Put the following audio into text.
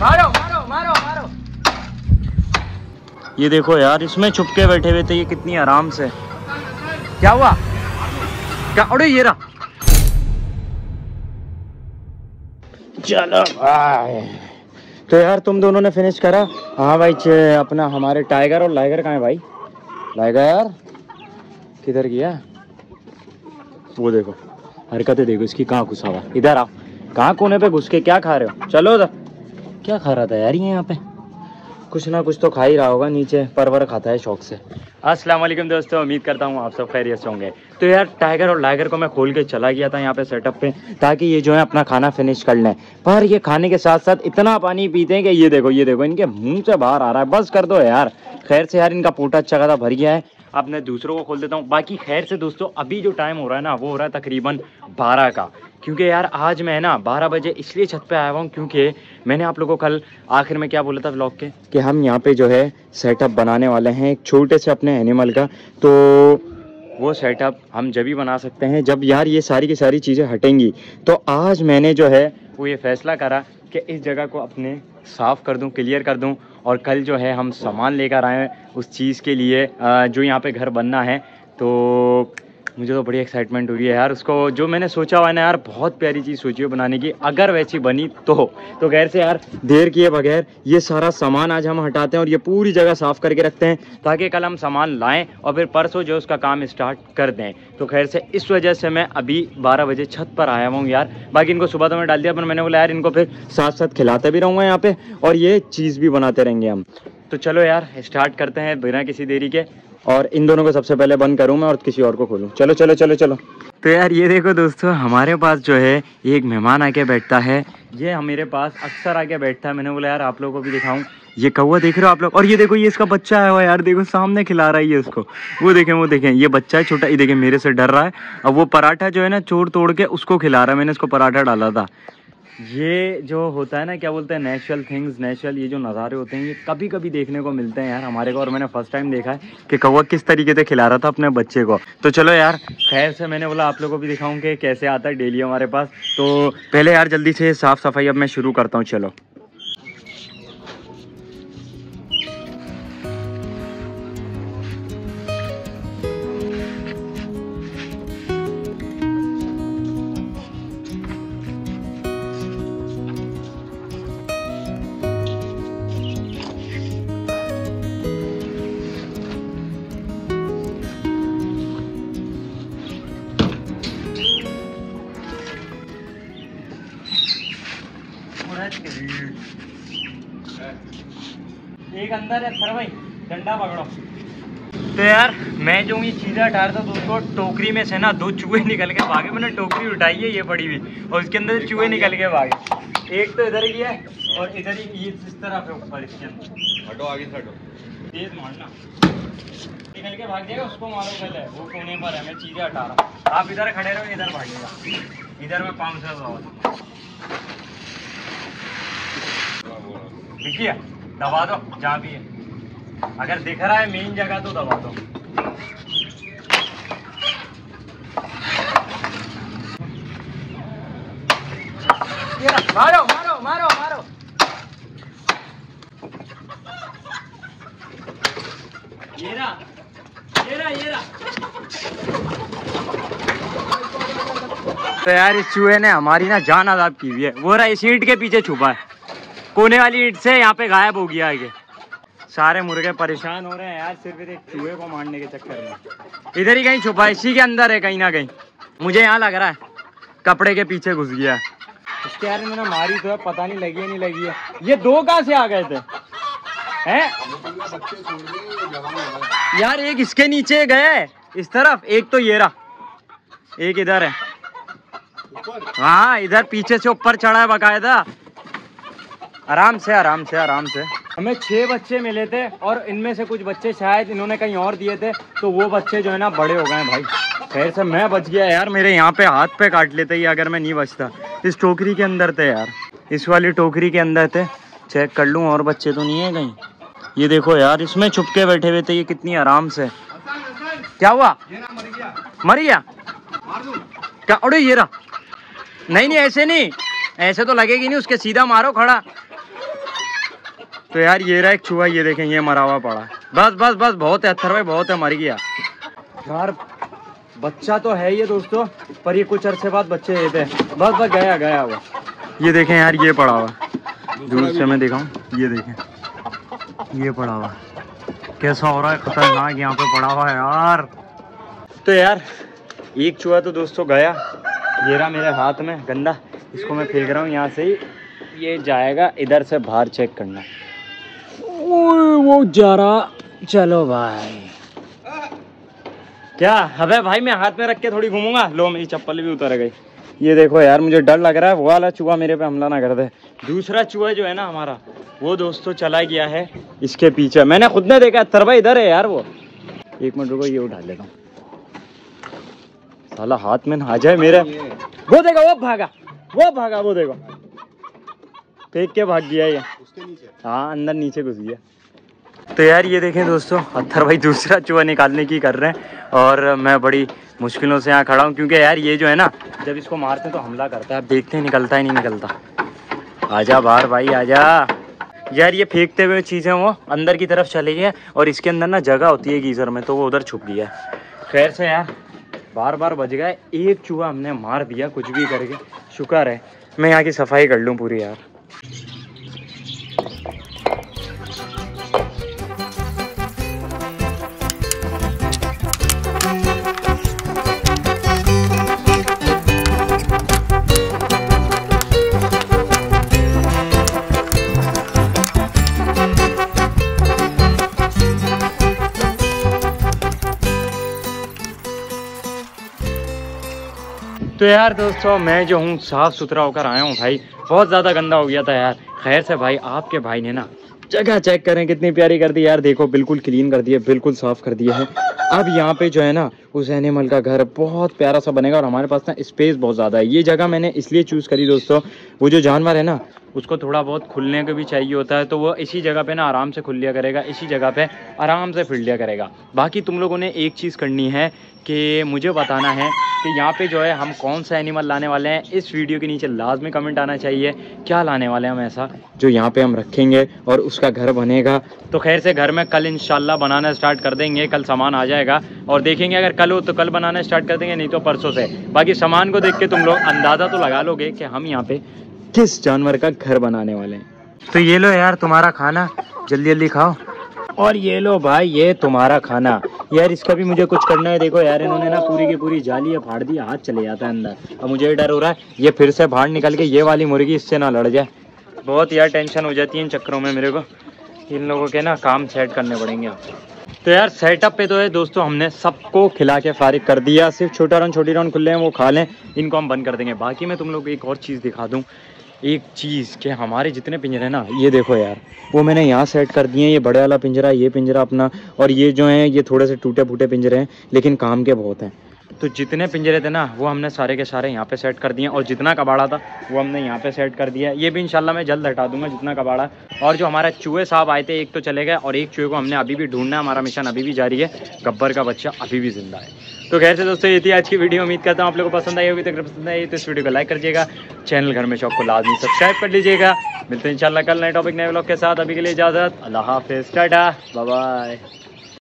मारो मारो मारो ये देखो यार, इसमें छुप के बैठे हुए थे, ये कितनी आराम से। क्या हुआ? क्या अरे ये रहा। चलो भाई तो यार, तुम दोनों ने फिनिश करा? हाँ भाई अपना हमारे टाइगर और लाइगर कहाँ है भाई? लाइगर किधर गया? वो देखो, हरकतें देखो, इसकी कहाँ घुसा हुआ? इधर आओ। कहाँ कोने पे घुस के क्या खा रहे हो? चलो उधर। क्या खा रहा था यार ये यहाँ पे? कुछ ना कुछ तो खा ही रहा होगा, नीचे परवर खाता है शौक से। अस्सलाम वालेकुम दोस्तों, उम्मीद करता हूँ आप सब खैरियत से होंगे। तो यार, टाइगर और लाइगर को मैं खोल के चला गया था यहाँ पे सेटअप पे, ताकि ये जो है अपना खाना फिनिश कर लें। पर ये खाने के साथ साथ इतना पानी पीते हैं कि ये देखो ये देखो, इनके मुँह से बाहर आ रहा है। बस कर दो यार। खैर से यार, इनका पोटा अच्छा खासा भर गया है। अब मैं दूसरों को खोल देता हूँ। बाकी खैर से दोस्तों, अभी जो टाइम हो रहा है ना, वो हो रहा है तकरीबन बारह का। क्योंकि यार, आज मैं ना, बारह बजे इसलिए छत पे आया हुआ हूँ क्योंकि मैंने आप लोगों को कल आखिर में क्या बोला था व्लॉग के? कि हम यहाँ पे जो है सेटअप बनाने वाले हैं एक छोटे से अपने एनिमल का। तो वो सेटअप हम जब ही बना सकते हैं, जब यार ये सारी की सारी चीज़ें हटेंगी। तो आज मैंने जो है, वो ये फैसला करा कि इस जगह को अपने साफ़ कर दूँ क्लियर कर दूँ और कल जो है हम सामान लेकर आएँ उस चीज़ के लिए जो यहाँ पे घर बनना है। तो मुझे तो बड़ी एक्साइटमेंट हुई है यार। उसको जो मैंने सोचा हुआ ना यार, बहुत प्यारी चीज़ सोची है बनाने की। अगर वैसी बनी तो। तो खैर से यार, देर किए बगैर ये सारा सामान आज हम हटाते हैं और ये पूरी जगह साफ़ करके रखते हैं, ताकि कल हम सामान लाएँ और फिर परसों जो उसका काम स्टार्ट कर दें। तो खैर से इस वजह से मैं अभी बारह बजे छत पर आया हूँ यार। बाकी इनको सुबह तो मैं डाल दिया, पर मैंने बोला यार इनको फिर साथ साथ खिलाते भी रहूँगा यहाँ पे और ये चीज़ भी बनाते रहेंगे हम। तो चलो यार स्टार्ट करते हैं बिना किसी देरी के। और इन दोनों को सबसे पहले बंद करूँ मैं और किसी और को खोलूँ। चलो चलो चलो चलो। तो यार, ये देखो दोस्तों, हमारे पास जो है ये एक मेहमान आके बैठता है। ये मेरे पास अक्सर आके बैठता है। मैंने बोला, यार, आप लोगों को भी दिखाऊँ। ये कौवा देख रहे हो आप लोग? और ये देखो, ये इसका बच्चा है यार। देखो, सामने खिला रहा है ये उसको। वो देखें वो देखें। ये बच्चा है, छोटा। ये देखें, मेरे से डर रहा है। अब वो पराठा जो है ना, चोर तोड़ के उसको खिला रहा है। मैंने इसको पराठा डाला था। ये जो होता है ना, क्या बोलते हैं नेचुरल थिंग्स नेचुरल ये जो नज़ारे होते हैं, ये कभी कभी देखने को मिलते हैं यार हमारे को, और मैंने फ़र्स्ट टाइम देखा है कि कौवा किस तरीके से खिला रहा था अपने बच्चे को। तो चलो यार, खैर से मैंने बोला, आप लोगों को भी दिखाऊँ कि कैसे आता है डेली हमारे पास। तो पहले यार जल्दी से साफ़ सफ़ाई अब मैं शुरू करता हूँ, चलो। एक अंदर है सर भाई डंडा पकड़ो। तो यार मैं जो ये चीज़ें हटा रहा था दोस्तों टोकरी में से ना दो चूहे निकल के भागे। मैंने टोकरी उठाई है ये पड़ी हुई। और उसके अंदर चूहे निकल के भागे। एक तो इधर ही है और इधर ही ये इस तरफ़ है ऊपर इसके अंदर। हटो आगे हटो। तेज मारना निकल के भाग जाएगा उसको मारो पहले। वो कोने पर है मैं चीज़ें हटा रहा हूँ। आप इधर खड़े रहो इधर भागिएगा इधर मैं पाँच सौ देखिए, दबा दो, जहाँ भी है। अगर दिख रहा है मेन जगह तो दबा दो। मारो मारो मारो तो यार, इस चूहे ने हमारी ना जान आज़ाद की हुई है। वो रहा, इस ईंट के पीछे छुपा है। कोने वाली ईट से यहाँ पे गायब हो गया आगे सारे मुर्गे परेशान हो रहे हैं यार, सिर्फ़ एक चूहे को मारने के चक्कर में। इधर ही कहीं छुपा, इसी के अंदर है कहीं ना कहीं। मुझे यहाँ लग रहा है, कपड़े के पीछे घुस गया है। इसके यार मैंने मारी तो है, पता नहीं लगी है, नहीं लगी है। ये दो कहाँ से आ गए थे? हैं? यार एक इसके नीचे गए, इस तरफ़, एक तो ये रहा। एक इधर है। हाँ इधर पीछे से ऊपर चढ़ा है बकायदा। आराम से आराम से आराम से। हमें छह बच्चे मिले थे और इनमें से कुछ बच्चे शायद इन्होंने कहीं और दिए थे तो वो बच्चे जो है ना बड़े हो गए भाई। खैर से मैं बच गया यार, मेरे यहाँ पे हाथ पे काट लेते ही अगर मैं नहीं बचता। इस टोकरी के अंदर थे यार, इस वाली टोकरी के अंदर थे। चेक कर लूँ, और बच्चे तो नहीं है कहीं। ये देखो यार, इसमें छुप के बैठे हुए थे, ये कितनी आराम से। क्या हुआ? मर गया। क्या? अरे ये रहा। नहीं नहीं, ऐसे नहीं। ऐसे तो लगेगी नहीं, उसके सीधा मारो, खड़ा। तो यार ये रहा एक चूहा ये देखें, ये मरा हुआ पड़ा। बस बस बस, बहुत है, अत्थर भाई, बहुत है, मर गया। यार, बच्चा तो है ये दोस्तों, पर ये कुछ अरसे बाद बच्चे ये। थे बस बस, गया गया वो। ये देखें यार, ये पड़ा हुआ। दूर से मैं दिखाऊँ, ये देखें, ये पड़ा हुआ। कैसा हो रहा है, खतरनाक यहाँ पे पड़ा हुआ है यार। तो यार, एक चूहा तो दोस्तों गया। रहा मेरे हाथ में, गंदा। इसको मैं फेंक रहा हूँ यहाँ से ही, ये जाएगा इधर से बाहर चेक करना। वो जा रहा चलो भाई। क्या? अबे भाई, मैं हाथ में रख के थोड़ी घूमूँगा? लो, मेरी चप्पल भी उतर गई। ये देखो यार, मुझे डर लग रहा है, वो वाला चूहा मेरे पे हमला ना कर दे। दूसरा चूहा जो है ना हमारा, वो दोस्तों चला गया है इसके पीछे। मैंने खुद ने देखा तरबा इधर है यार वो। एक मिनट रुको, ये उठा लेता साला हाथ में आ जाए मेरे। वो देखो, वो भागा वो भागा, वो देखो। फेंक के भाग गया ये। हाँ अंदर नीचे घुस गया। तो यार ये देखें दोस्तों अत्थर भाई दूसरा चूहा निकालने की कर रहे हैं और मैं बड़ी मुश्किलों से यहाँ खड़ा हूँ क्योंकि यार ये जो है ना, जब इसको मारते हैं तो हमला करता है, अब देखते हैं, निकलता है, नहीं निकलता। आजा बाहर भाई, आजा। यार ये फेंकते हुए चीज़ें वो अंदर की तरफ़ चली गई और इसके अंदर ना जगह होती है गीज़र में तो वो उधर छुप गया खैर से यार बार बार बज गए, एक चूहा हमने मार दिया कुछ भी करके, शुक्र है, मैं यहाँ की सफ़ाई कर लूँ पूरी यार। तो यार दोस्तों, मैं जो हूँ, साफ़ सुथरा होकर आया हूँ भाई। बहुत ज़्यादा गंदा हो गया था यार। खैर से भाई, आपके भाई ने ना जगह चेक करें, कितनी प्यारी कर दी। यार देखो, बिल्कुल क्लीन कर दिया बिल्कुल साफ़ कर दिया है। अब यहाँ पे जो है ना, उस एनिमल का घर बहुत प्यारा सा बनेगा और हमारे पास ना स्पेस बहुत ज़्यादा है। ये जगह मैंने इसलिए चूज़ करी दोस्तों, वो जो जानवर है ना, उसको थोड़ा बहुत खुलने का भी चाहिए होता है तो वो इसी जगह पे ना आराम से खुल लिया करेगा, इसी जगह पे आराम से फिर लिया करेगा। बाकी तुम लोगों ने एक चीज़ करनी है कि मुझे बताना है कि यहाँ पे जो है हम कौन सा एनिमल लाने वाले हैं। इस वीडियो के नीचे लाजमी कमेंट आना चाहिए, क्या लाने वाले हैं हम ऐसा, जो यहाँ पे हम रखेंगे और उसका घर बनेगा। तो खैर से घर में कल इंशाल्लाह बनाना स्टार्ट कर देंगे, कल सामान आ जाएगा और देखेंगे अगर कल हो तो कल बनाना स्टार्ट कर देंगे, नहीं तो परसों से। बाकी सामान को देख के तुम लोग अंदाज़ा तो लगा लोगे कि हम यहाँ पे किस जानवर का घर बनाने वाले हैं। तो ये लो यार तुम्हारा खाना जल्दी जल्दी खाओ। और ये लो भाई, ये तुम्हारा खाना। यार, इसका भी मुझे कुछ करना है। देखो यार, इन्होंने ना पूरी की पूरी जाली है फाड़ दी, हाथ चले जाता है अंदर। अब मुझे डर हो रहा है, ये फिर से बाहर निकल के ये वाली मुर्गी इससे ना लड़ जाए। बहुत यार टेंशन हो जाती है इन चक्करों में मेरे को। इन लोगों के ना काम सेट करने पड़ेंगे तो यार सेटअप पे तो है दोस्तों, हमने सबको खिला के फारिग कर दिया। सिर्फ़ छोटा राउंड छोटी राउंड खुले हैं, वो खा लें, इनको हम बंद कर देंगे। बाकी मैं तुम लोग को एक और चीज़ दिखा दूँ। एक चीज़ के हमारे जितने पिंजरे हैं ना, ये देखो यार, वो मैंने यहाँ सेट कर दिए हैं, ये बड़े वाला पिंजरा, ये पिंजरा अपना, और ये जो है, ये थोड़े से टूटे फूटे पिंजरे हैं, लेकिन काम के बहुत हैं। तो जितने पिंजरे थे ना, वो हमने सारे के सारे यहाँ पे सेट कर दिए और जितना कबाड़ा था, वो हमने यहाँ पे सेट कर दिया ये भी इंशाल्लाह मैं जल्द हटा दूँगा जितना कबाड़ा और जो हमारा चूहे साहब आए थे, एक तो चले गए, और एक चूहे को हमने अभी भी ढूंढना है। हमारा मिशन अभी भी जारी है। गब्बर का बच्चा अभी भी ज़िंदा है। तो खैर से दोस्तों, ये थी आज की वीडियो उम्मीद करता हूँ आप लोगों को पसंद आई होगी। तो अगर पसंद आई तो इस वीडियो को लाइक कर करिएगा। चैनल घर में शॉप को लाजमी सब्सक्राइब कर लीजिएगा। मिलते हैं इंशाल्लाह कल नए टॉपिक नए ब्लॉग के साथ। अभी के लिए इजाज़त। अल्लाह हाफिज़। टाटा। बाय